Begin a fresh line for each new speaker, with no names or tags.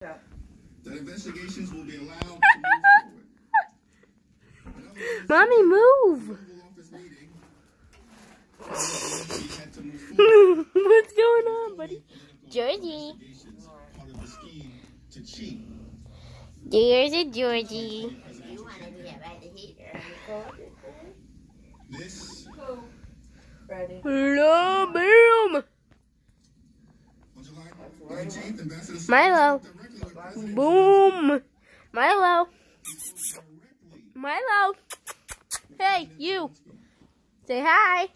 that
investigations will be allowed to move forward.
Mommy, move.
Oval Office meeting, he had to move forward.
What's going on, buddy? Georgie.
Investigations, part of the scheme to cheat.
There's a Georgie.
you want to do that right the heater.
This,
Hello, boom.
on July 19th, Ambassador
Milo. Boom. Milo. Milo. Hey, you. Say hi.